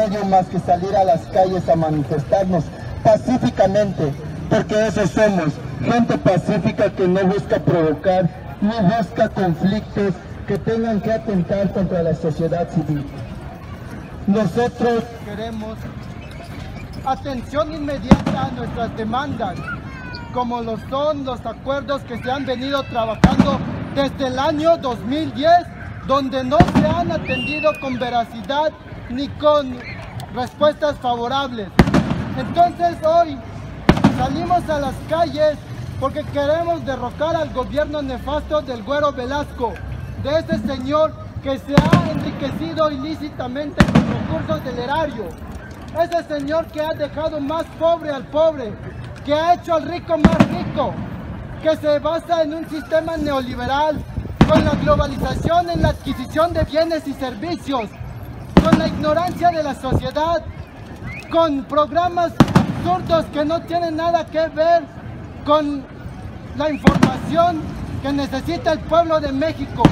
remedio más que salir a las calles a manifestarnos pacíficamente, porque eso somos, gente pacífica que no busca provocar ni busca conflictos que tengan que atentar contra la sociedad civil. Nosotros queremos atención inmediata a nuestras demandas, como lo son los acuerdos que se han venido trabajando desde el año 2010, donde no se han atendido con veracidad ni con respuestas favorables. Entonces hoy salimos a las calles porque queremos derrocar al gobierno nefasto del Güero Velasco, de ese señor que se ha enriquecido ilícitamente con recursos del erario, ese señor que ha dejado más pobre al pobre, que ha hecho al rico más rico, que se basa en un sistema neoliberal, con la globalización en la adquisición de bienes y servicios, con la ignorancia de la sociedad, con programas absurdos que no tienen nada que ver con la información que necesita el pueblo de México.